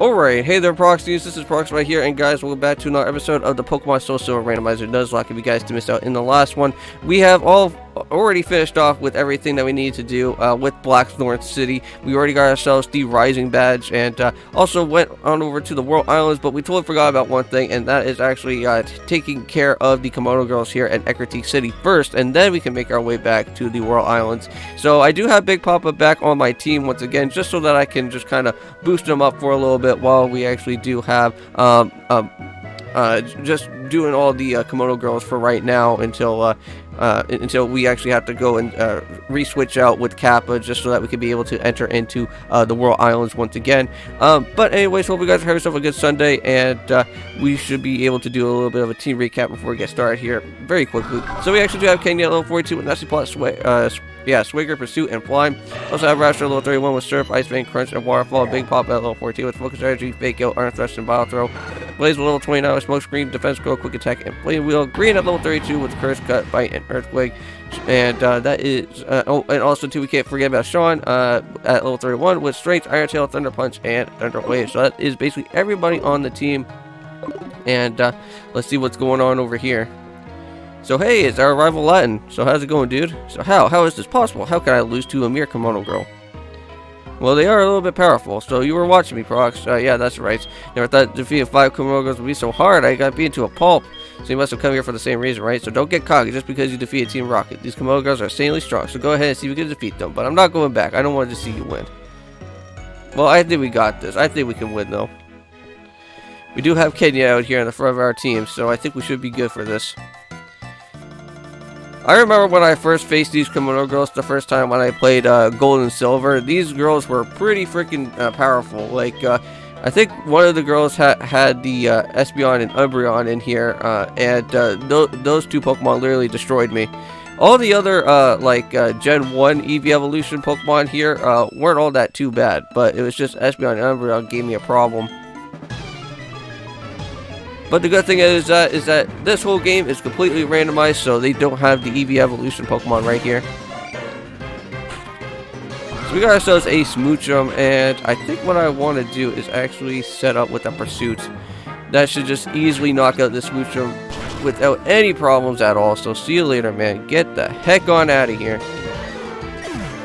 Alright, hey there Proxies, this is Prox right here, and guys, welcome back to another episode of the Pokemon Soul Silver Randomizer Nuzlocke. If you guys to miss out in the last one, we have all already finished off with everything that we need to do uh, with Blackthorn City. We already got ourselves the Rising Badge, and uh, also went on over to the Whirl Islands, but we totally forgot about one thing, and that is actually uh, taking care of the Kimono Girls here at Ecruteak City first, and then we can make our way back to the Whirl Islands. So I do have Big Papa back on my team once again, just so that I can just kind of boost him up for a little bit while we actually do have um, um, uh, just doing all the uh, Kimono girls for right now until uh, uh, until we actually have to go and uh, re-switch out with Kappa just so that we can be able to enter into uh, the Whirl Islands once again. Um, but anyways, hope you guys have yourself a good Sunday, and uh, we should be able to do a little bit of a team recap before we get started here very quickly. So we actually do have Kenya level 42 with Nasty Plot, uh, yeah, Swagger, Pursuit, and Fly. Also have Rapture level 31 with Surf, Ice Fang, Crunch, and Waterfall. Big Pop at level 14 with Focus Energy, Fake Out, Arm Thrust, and Vital Throw. Blaze with level 29 with Smoke Screen, Defense Curl, Quick Attack, and Flame Wheel. Green at level 32 with Curse Cut, Bite, and Earthquake. And uh, that is, uh, oh, and also too, we can't forget about Sean uh, at level 31 with Strength, Iron Tail, Thunder Punch, and Thunder Wave. So that is basically everybody on the team. And uh, let's see what's going on over here. So hey, it's our rival Latin. So how's it going, dude? So how? How is this possible? How can I lose to a mere Kimono girl? Well, they are a little bit powerful, so you were watching me, Prox. Uh, yeah, that's right. Never thought defeating five Kimono girls would be so hard. I got beat into a pulp. So you must have come here for the same reason, right? So don't get cocky just because you defeated Team Rocket. These Kimono girls are insanely strong, so go ahead and see if you can defeat them. But I'm not going back. I don't want to see you win. Well, I think we got this. I think we can win, though. We do have Kenya out here in the front of our team, so I think we should be good for this. I remember when I first faced these Kimono girls the first time when I played uh, Gold and Silver. These girls were pretty freaking uh, powerful. Like, uh, I think one of the girls ha had the uh, Espeon and Umbreon in here, uh, and uh, th those two Pokemon literally destroyed me. All the other, uh, like, Gen 1 Eevee Evolution Pokemon here weren't all that too bad, but it was just Espeon and Umbreon gave me a problem. But the good thing is, uh, is that this whole game is completely randomized, so they don't have the Eevee Evolution Pokemon right here. So we got ourselves a Smoochum, and I think what I want to do is actually set up with a Pursuit. That should just easily knock out this Smoochum without any problems at all. So see you later, man. Get the heck on out of here.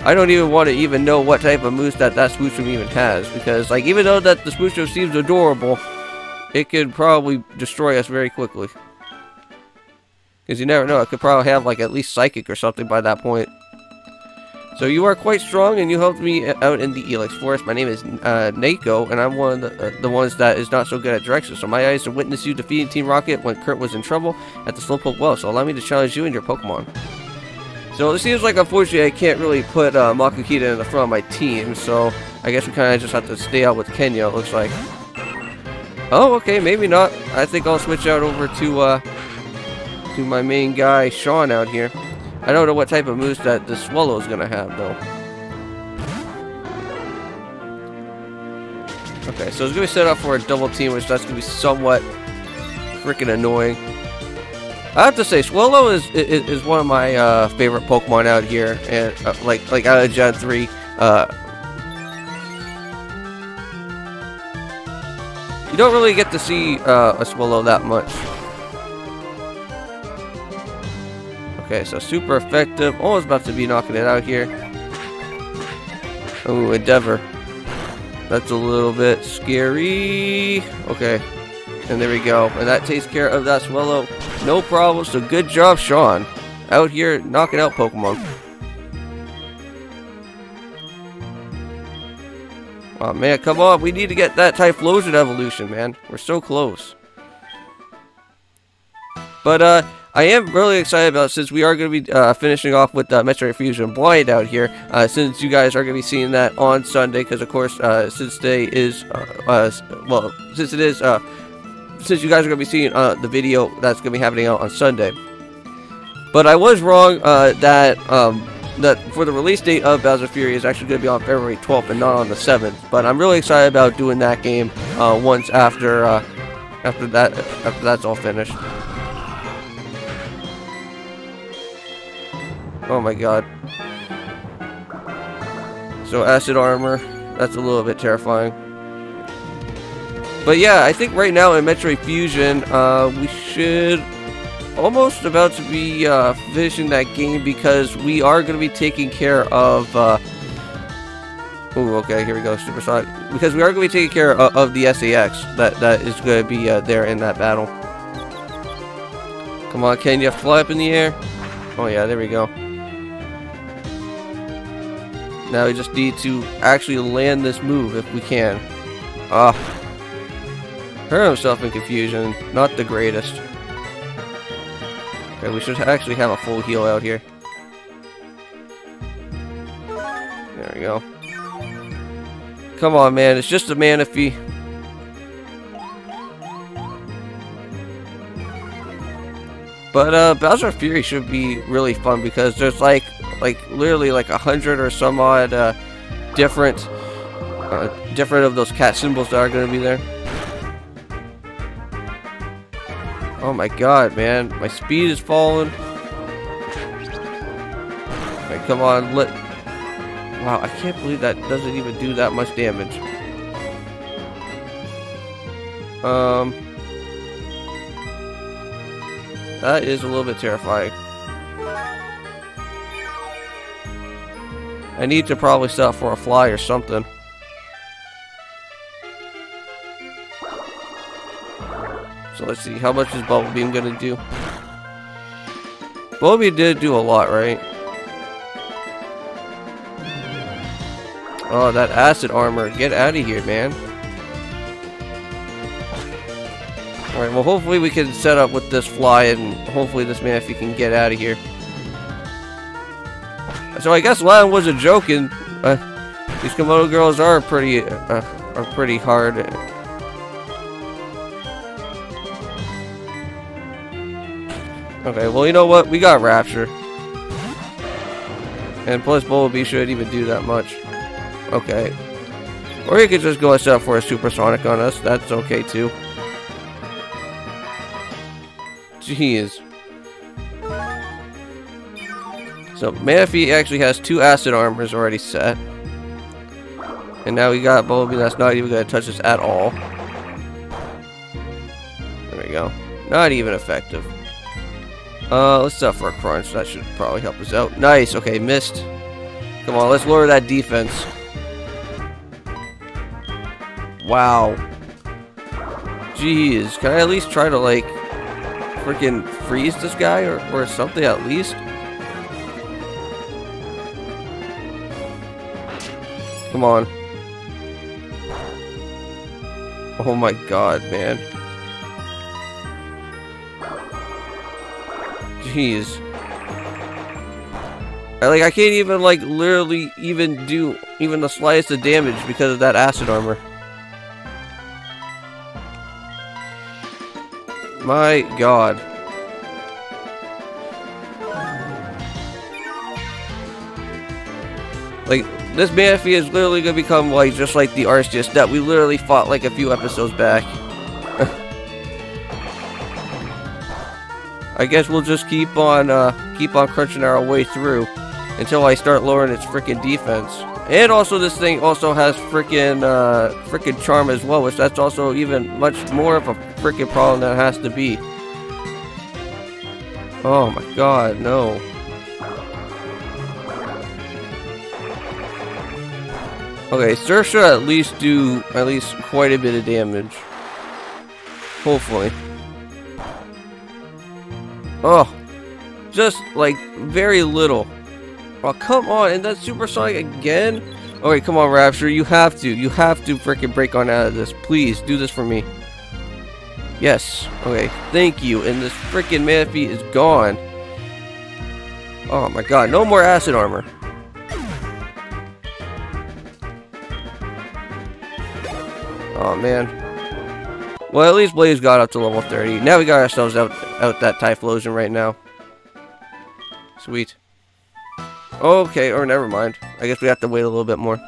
I don't even want to even know what type of moves that that Smoochum even has, because like even though that the Smoochum seems adorable, it could probably destroy us very quickly. Because you never know, it could probably have like at least Psychic or something by that point. So you are quite strong and you helped me out in the Ilex Forest. My name is uh, Naoko and I'm one of the, uh, the, ones that is not so good at directions. So my eyes to witness you defeating Team Rocket when Kurt was in trouble at the Slowpoke Well. So allow me to challenge you and your Pokemon. So it seems like unfortunately I can't really put uh, Makuhita in the front of my team. So I guess we kind of just have to stay out with Kenya it looks like. Oh, okay, maybe not. I think I'll switch out over to, uh, to my main guy, Sean, out here. I don't know what type of moves that the Swellow is going to have, though. Okay, so it's to be set up for a double team, which that's to be somewhat freaking annoying. I have to say, Swellow is is, is one of my uh, favorite Pokemon out here, and uh, like like out of Gen 3. Uh, You don't really get to see uh, a Swellow that much. Okay, so super effective. Almost about to be knocking it out here. Oh, Endeavor. That's a little bit scary. Okay. And there we go. And that takes care of that Swellow. No problem. So good job, Sean. Out here knocking out Pokemon. Oh man, come on, we need to get that Typhlosion evolution, man. We're so close. But, uh, I am really excited about since we are going to be uh, finishing off with uh, Metroid Fusion Blind out here. Uh, since you guys are going to be seeing that on Sunday, because of course, uh, since today is, uh, uh, well, since it is, uh, since you guys are going to be seeing uh, the video that's going to be happening out on Sunday. But I was wrong uh, that um, that for the release date of Bowser Fury is actually going to be on February 12th and not on the 7th. But I'm really excited about doing that game uh, once after uh, after that after that's all finished. Oh my god. So acid armor, that's a little bit terrifying. But yeah, I think right now in Metroid Fusion, uh, we should almost about to be uh, finishing that game because we are going to be taking care of. Uh, oh, okay, here we go, Super Supersonic. Because we are going to be taking care of, of the SA-X that that is going to be uh, there in that battle. Come on, can you fly up in the air? Oh yeah, there we go. Now we just need to actually land this move if we can. Ah. Hurt himself in confusion. Not the greatest. We should actually have a full heal out here. There we go. Come on, man. It's just a Manaphy. But uh, Bowser Fury should be really fun because there's like, like literally like a hundred or some odd uh, different, uh, different of those cat symbols that are going to be there. My god, man. My speed is falling. Okay, come on, let... Wow, I can't believe that doesn't even do that much damage. Um... That is a little bit terrifying. I need to probably set for a fly or something. So let's see, how much is Bubble Beam gonna do? Bubble Beam did do a lot, right? Oh, that acid armor. Get out of here, man. Alright, well hopefully we can set up with this fly and hopefully this man if he can get out of here. So I guess Lion wasn't joking. Uh, these Kimono girls are pretty, uh, are pretty hard Okay, well, you know what? We got Rapture. And plus, Bubble Beam shouldn't even do that much. Okay. Or you could just go set up for a Supersonic on us. That's okay, too. Jeez. So, Manaphy actually has two Acid Armors already set. And now we got Bubble Beam that's not even going to touch us at all. There we go. Not even effective. Uh, let's set for a crunch. That should probably help us out. Nice. Okay, missed. Come on, let's lower that defense. Wow. Jeez. Can I at least try to, like, freaking freeze this guy or, or something at least? Come on. Oh my god, man. Jeez. Like, I can't even, like, literally even do even the slightest of damage because of that acid armor. My god. Like, this Manaphy is literally gonna become, like, just like the Arceus that we literally fought, like, a few episodes back. I guess we'll just keep on uh, keep on crunching our way through until I start lowering its freaking defense. And also this thing also has freaking uh, freaking charm as well, which that's also even much more of a freaking problem than it has to be. Oh my god, no. Okay, Sir should at least do at least quite a bit of damage. Hopefully. Oh, just like very little. Oh, come on, and that's supersonic again? Okay, come on, Rapture, you have to, you have to freaking break on out of this. Please, do this for me. Yes, okay, thank you, and this freaking Manaphy is gone. Oh my god, no more acid armor. Oh man. Well, at least Blaze got up to level 30. Now we got ourselves out, out that Typhlosion right now. Sweet. Okay, or never mind. I guess we have to wait a little bit more.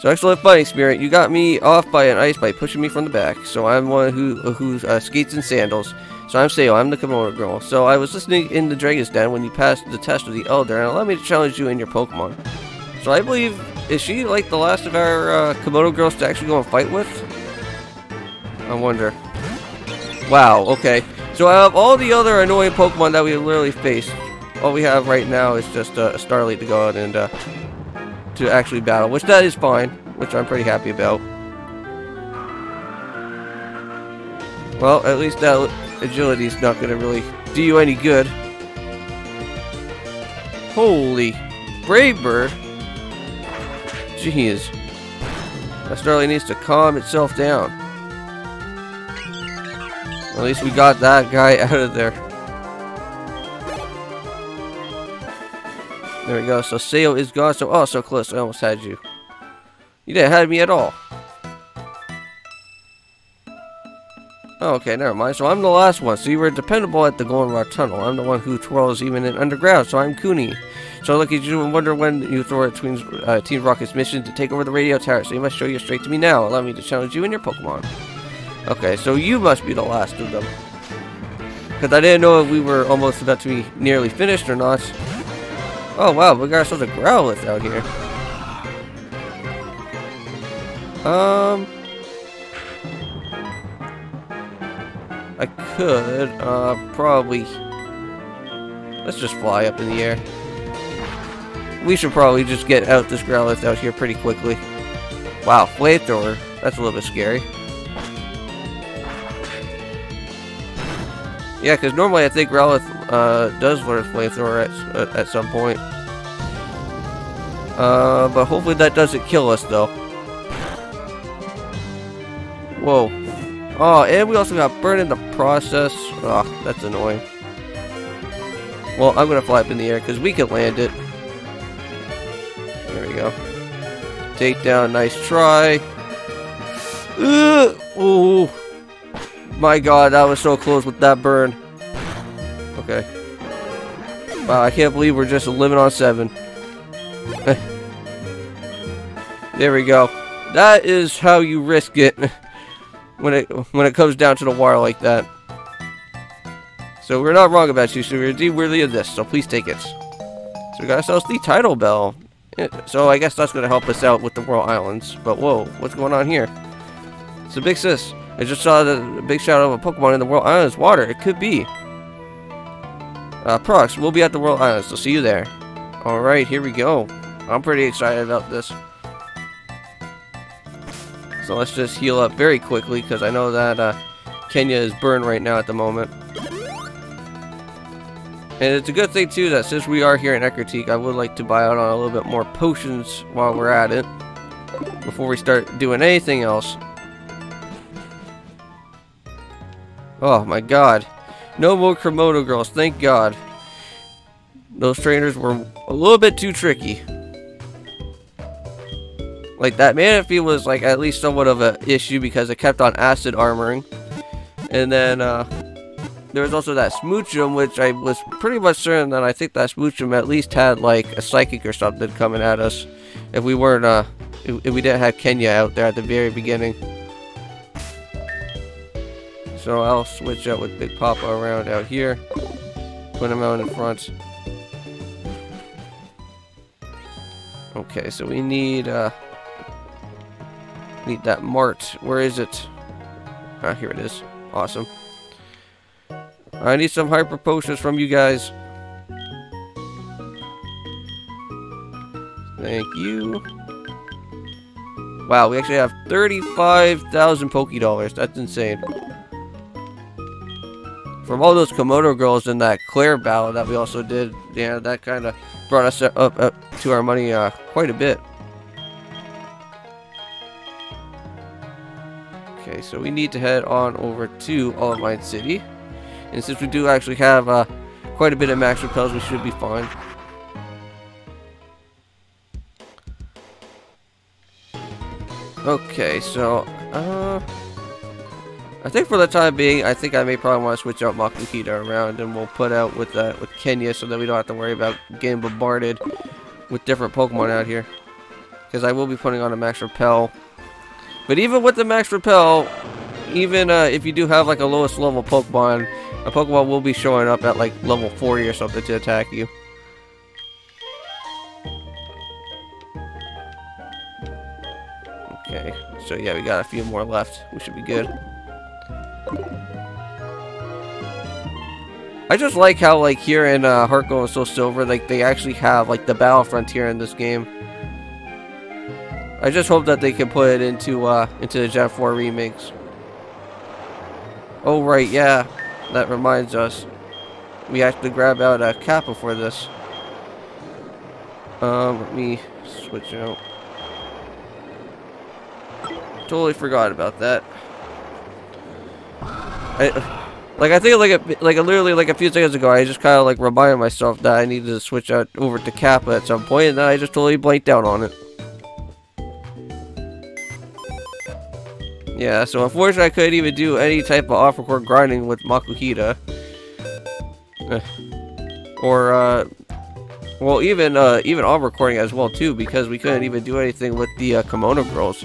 So excellent fighting spirit, you got me off by an ice by pushing me from the back. So I'm one who who uh, skates in sandals. So I'm Sayo, I'm the Kimono girl. So I was listening in the Dragon's Den when you passed the test of the Elder, and allowed me to challenge you in your Pokemon. So I believe, is she like the last of our uh, Kimono girls to actually go and fight with? I wonder. Wow, okay. So out of all the other annoying Pokemon that we literally faced, all we have right now is just uh, a Starly to go out and uh, to actually battle, which that is fine, which I'm pretty happy about. Well, at least that agility is not going to really do you any good. Holy Brave Bird. Jeez. That Starly needs to calm itself down. At least we got that guy out of there. There we go. So Sayo is gone. So oh, so close. I almost had you. You didn't have me at all. Oh, okay, never mind. So I'm the last one. So you were dependable at the Goldenrod Tunnel. I'm the one who twirls even in underground. So I'm Kuni. So look at you wonder when you throw out Twins, uh, Team Rocket's mission to take over the radio tower. So you must show your straight to me now. Allow me to challenge you and your Pokemon. Okay, so you must be the last of them. Because I didn't know if we were almost about to be nearly finished or not. Oh wow, we got ourselves a Growlithe out here. Um... I could, uh, probably... Let's just fly up in the air. We should probably just get out this Growlithe out here pretty quickly. Wow, flamethrower. That's a little bit scary. Yeah, because normally I think Growlithe uh, does learn flamethrower at, uh, at some point. Uh, but hopefully that doesn't kill us, though. Whoa. Oh, and we also got burned in the process. Oh, that's annoying. Well, I'm going to fly up in the air because we can land it. There we go. Take down, nice try. oh, my god, that was so close with that burn. Okay. Wow, I can't believe we're just living on seven. there we go. That is how you risk it when it when it comes down to the wire like that. So we're not wrong about you, so we're indeed worthy of this, so please take it. So we got ourselves the tidal bell. Eh, so I guess that's going to help us out with the Whirl Islands. But whoa, what's going on here? A big sis. I just saw the big shadow of a Pokemon in the Whirl Islands water. It could be. Uh, Prox, we'll be at the Whirl Islands, so see you there. Alright, here we go. I'm pretty excited about this. So let's just heal up very quickly, because I know that uh, Kenya is burned right now at the moment. And it's a good thing too that since we are here in Ecruteak, I would like to buy out on a little bit more potions while we're at it. Before we start doing anything else. Oh my god. No more Kimono girls, thank god. Those trainers were a little bit too tricky. Like that Manaphy was like at least somewhat of an issue because it kept on acid armoring. And then uh there was also that Smoochum, which I was pretty much certain that I think that Smoochum at least had like a psychic or something coming at us. If we weren't, uh, if, if we didn't have Kenya out there at the very beginning. So I'll switch out with Big Papa around out here. Put him out in front. Okay, so we need, uh, need that Mart. Where is it? Ah, here it is. Awesome. I need some hyper potions from you guys. Thank you. Wow, we actually have 35,000 Poké Dollars. That's insane. From all those Kimono girls in that Claire battle that we also did, yeah, that kind of brought us up, up to our money uh, quite a bit. Okay, so we need to head on over to Olivine City. And since we do actually have uh, quite a bit of max repels, we should be fine. Okay, so, uh, I think for the time being, I think I may probably want to switch out Makuhita around, and we'll put out with uh, with Kenya so that we don't have to worry about getting bombarded with different Pokemon out here. Because I will be putting on a Max Repel. But even with the Max Repel, even uh, if you do have like a lowest level Pokemon, a Pokemon will be showing up at like level 40 or something to attack you. Okay, so yeah, we got a few more left. We should be good. I just like how, like, here in uh, Heart and Soul Silver, like, they actually have, like, the battle frontier in this game. I just hope that they can put it into, uh, into the Gen 4 remakes. Oh, right, yeah. That reminds us. We actually grab out a cap before this. Um, let me switch out. Totally forgot about that. I, like I think like a, like a, literally like a few seconds ago, I just kind of like reminded myself that I needed to switch out over to Kappa at some point, and then I just totally blanked out on it. Yeah, so unfortunately I couldn't even do any type of off-record grinding with Makuhita. Or, uh, well, even, uh, even on recording as well, too, because we couldn't even do anything with the, uh, Kimono Girls.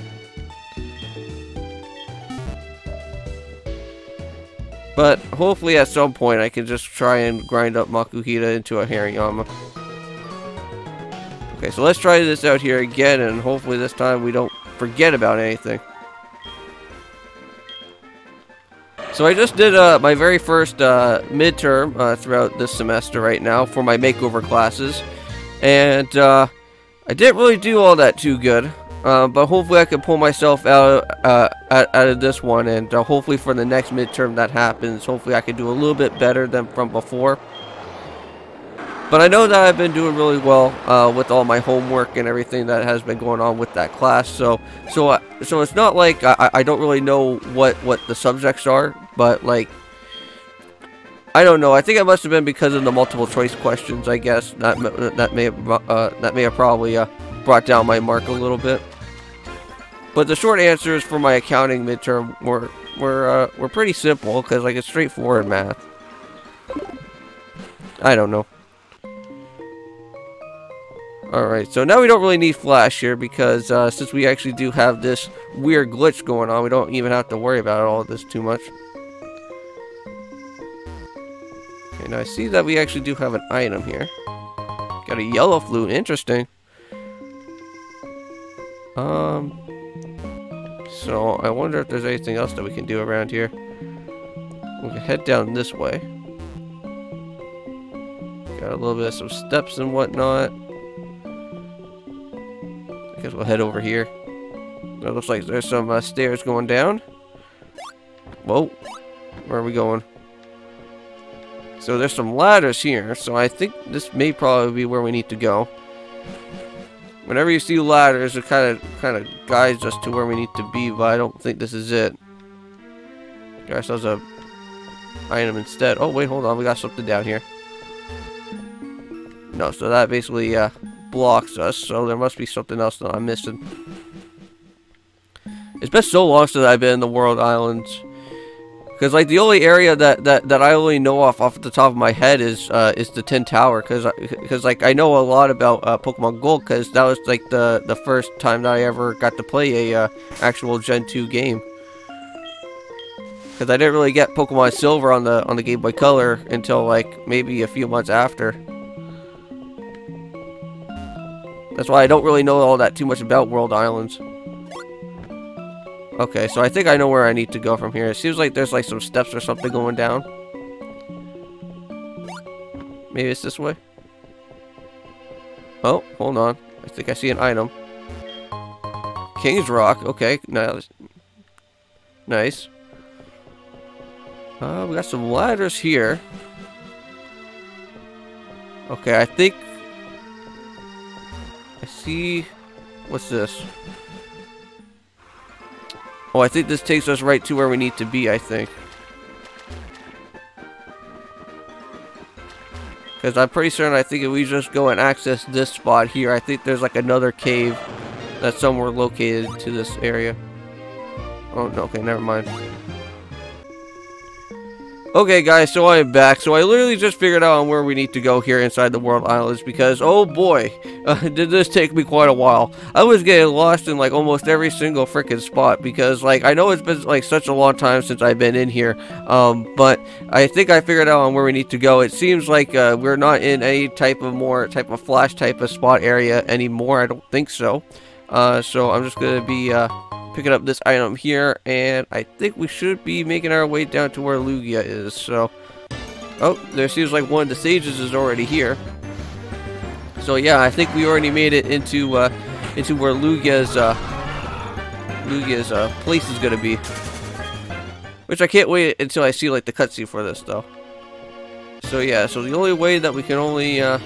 But hopefully at some point I can just try and grind up Makuhita into a Hariyama. Okay, so let's try this out here again and hopefully this time we don't forget about anything. So I just did uh, my very first uh, midterm uh, throughout this semester right now for my makeover classes. And uh, I didn't really do all that too good. Uh, but hopefully I can pull myself out, uh, out, of this one, and uh, hopefully for the next midterm that happens, hopefully I can do a little bit better than from before. But I know that I've been doing really well uh, with all my homework and everything that has been going on with that class. So, so, uh, so it's not like I, I don't really know what what the subjects are, but like I don't know. I think it must have been because of the multiple choice questions. I guess that that may have, uh, that may have probably uh, brought down my mark a little bit. But the short answers for my accounting midterm were were uh, were pretty simple because like it's straightforward math. I don't know. Alright, so now we don't really need flash here because uh, since we actually do have this weird glitch going on, we don't even have to worry about all of this too much. Okay, now I see that we actually do have an item here. Got a yellow flute, interesting. Um, so I wonder if there's anything else that we can do around here. We can head down this way. Got a little bit of some steps and whatnot. I guess we'll head over here. It looks like there's some uh, stairs going down. Whoa. Where are we going? So there's some ladders here, so I think this may probably be where we need to go. Whenever you see ladders, it kind of kind of guides us to where we need to be, but I don't think this is it. Got ourselves a item instead. Oh, wait, hold on. We got something down here. No, so that basically uh, blocks us, so there must be something else that I'm missing. It's been so long since I've been in the Whirl Islands. Because like the only area that, that, that I only know off off the top of my head is uh, is the Tin Tower. Because because like I know a lot about uh, Pokemon Gold because that was like the the first time that I ever got to play a uh, actual Gen 2 game. Because I didn't really get Pokemon Silver on the on the Game Boy Color until like maybe a few months after. That's why I don't really know all that too much about Whirl Islands. Okay, so I think I know where I need to go from here. It seems like there's like some steps or something going down. Maybe it's this way? Oh, hold on. I think I see an item. King's Rock. Okay, nice. Uh, we got some ladders here. Okay, I think... I see... What's this? Oh, I think this takes us right to where we need to be, I think. Because I'm pretty certain I think if we just go and access this spot here, I think there's like another cave that's somewhere located to this area. Oh, no, okay, never mind. Okay guys, so I'm back. So I literally just figured out on where we need to go here inside the Whirl Islands because, oh boy, uh, did this take me quite a while. I was getting lost in like almost every single freaking spot because like I know it's been like such a long time since I've been in here, um, but I think I figured out on where we need to go. It seems like uh, we're not in any type of more type of flash type of spot area anymore. I don't think so. Uh, so I'm just gonna be uh, picking up this item here, and I think we should be making our way down to where Lugia is, so Oh, there seems like one of the sages is already here. So yeah, I think we already made it into uh, into where Lugia's uh, Lugia's uh, place is gonna be. Which I can't wait until I see like the cutscene for this though. So yeah, so the only way that we can only uh,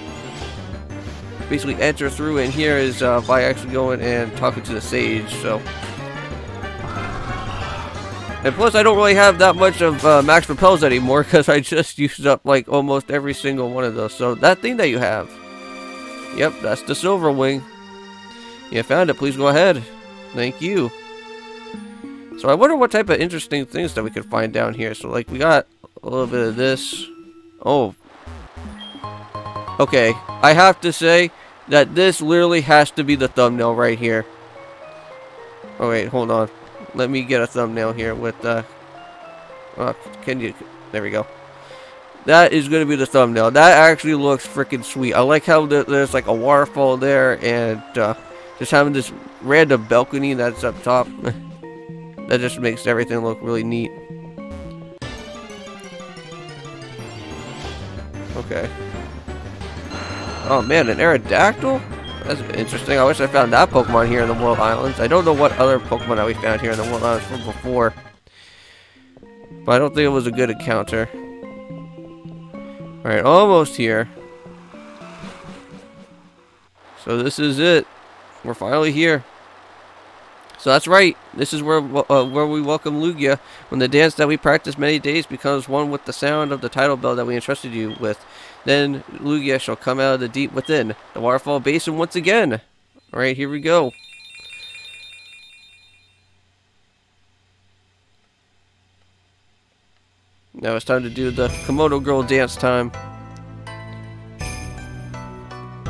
basically enter through in here is uh, by actually going and talking to the sage. So. And plus, I don't really have that much of uh, max repels anymore because I just used up like almost every single one of those. So that thing that you have, yep, that's the silver wing. You found it. Please go ahead. Thank you. So I wonder what type of interesting things that we could find down here. So like we got a little bit of this. Oh. Okay, I have to say that this literally has to be the thumbnail right here. Oh wait, hold on let me get a thumbnail here with uh oh, can you there we go. That is going to be the thumbnail. That actually looks freaking sweet. I like how there's like a waterfall there and uh, just having this random balcony that's up top. That just makes everything look really neat. Okay. Oh man an Aerodactyl that's interesting. I wish I found that Pokemon here in the Whirl Islands. I don't know what other Pokemon that we found here in the Whirl Islands from before. But I don't think it was a good encounter. Alright, almost here. So this is it. We're finally here. So that's right. This is where uh, where we welcome Lugia when the dance that we practice many days becomes one with the sound of the tidal bell that we entrusted you with. Then Lugia shall come out of the deep within, the waterfall basin once again. Alright, here we go. Now it's time to do the Kimono Girl dance time.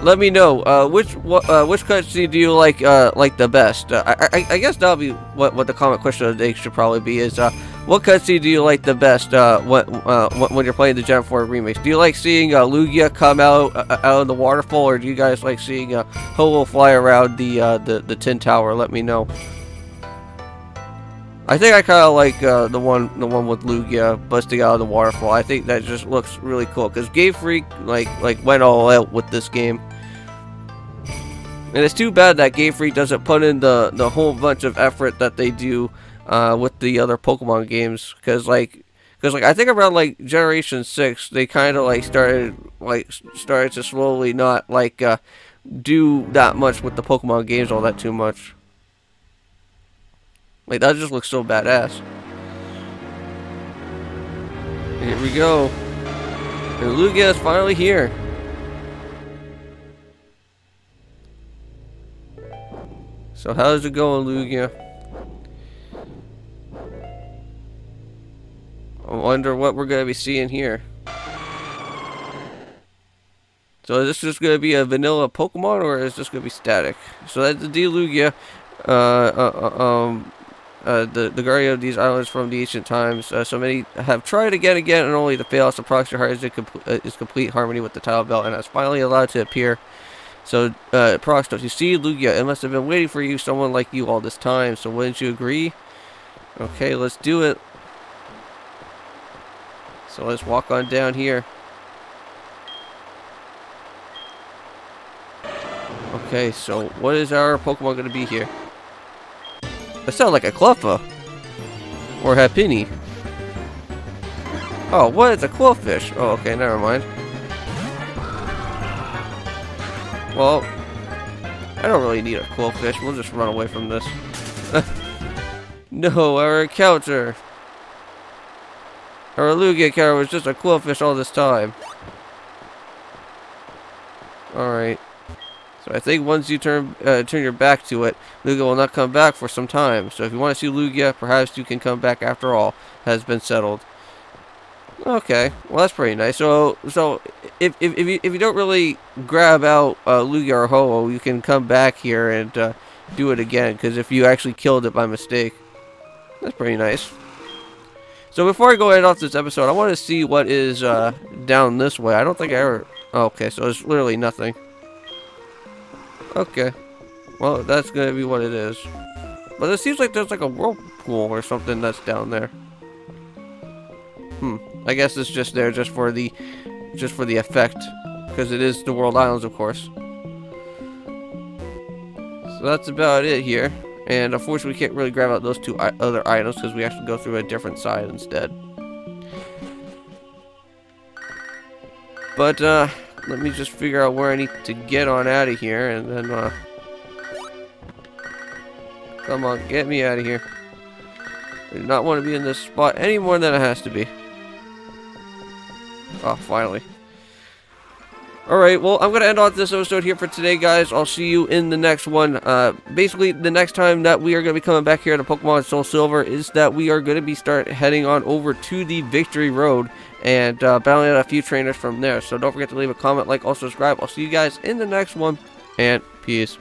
Let me know uh, which uh, which cutscene do you like uh, like the best. Uh, I, I, I guess that'll be what what the comment question of the day should probably be is uh, what cutscene do you like the best uh, when, uh, when you're playing the Gen 4 remix? Do you like seeing uh, Lugia come out uh, out of the waterfall, or do you guys like seeing uh, Ho-Oh fly around the, uh, the the tin tower? Let me know. I think I kind of like uh, the one the one with Lugia busting out of the waterfall. I think that just looks really cool because Game Freak like like went all out with this game. And it's too bad that Game Freak doesn't put in the the whole bunch of effort that they do uh, with the other Pokemon games because like because like I think around like Generation Six they kind of like started like started to slowly not like uh, do that much with the Pokemon games all that too much. Like that just looks so badass. Here we go. And Lugia is finally here. So how's it going, Lugia? I wonder what we're going to be seeing here. So is this just going to be a vanilla Pokemon or is this going to be static? So that's the Dilugia, uh, uh, uh, um, uh, the, the guardian of these islands from the ancient times. Uh, so many have tried again and again and only to fail. So Proxy Heart is, com is complete harmony with the title belt and has finally allowed to appear. So, uh, Prox, don't you see, Lugia? It must have been waiting for you, someone like you all this time. So wouldn't you agree? Okay, let's do it. So let's walk on down here. Okay, so what is our Pokemon going to be here? That sounds like a Cleffa. Or Happiny. Oh, what? It's a Qwilfish. Oh, okay, never mind. Well, I don't really need a Qwilfish. We'll just run away from this. no, our encounter. Our Lugia character was just a Qwilfish all this time. Alright. So I think once you turn uh, turn your back to it, Lugia will not come back for some time. So if you want to see Lugia, perhaps you can come back after all has been settled. Okay, well that's pretty nice. So so if if, if, you, if you don't really grab out uh, Lugia or Ho-Oh, you can come back here and uh, do it again. Because if you actually killed it by mistake, that's pretty nice. So before I go end off this episode, I want to see what is uh, down this way. I don't think I ever... Oh, okay, so it's literally nothing. Okay. Well, that's going to be what it is. But it seems like there's like a whirlpool or something that's down there. Hmm. I guess it's just there just for the just for the effect because it is the Whirl Islands, of course. So that's about it here. And unfortunately, we can't really grab out those two other items because we actually go through a different side instead. But, uh, let me just figure out where I need to get on out of here and then, uh... Come on, get me out of here. I do not want to be in this spot any more than it has to be. Oh, finally. Alright, well, I'm going to end off this episode here for today, guys. I'll see you in the next one. Uh, basically, the next time that we are going to be coming back here to Pokemon Soul Silver is that we are going to be start heading on over to the Victory Road and uh, battling out a few trainers from there. So don't forget to leave a comment, like, also subscribe. I'll see you guys in the next one, and peace.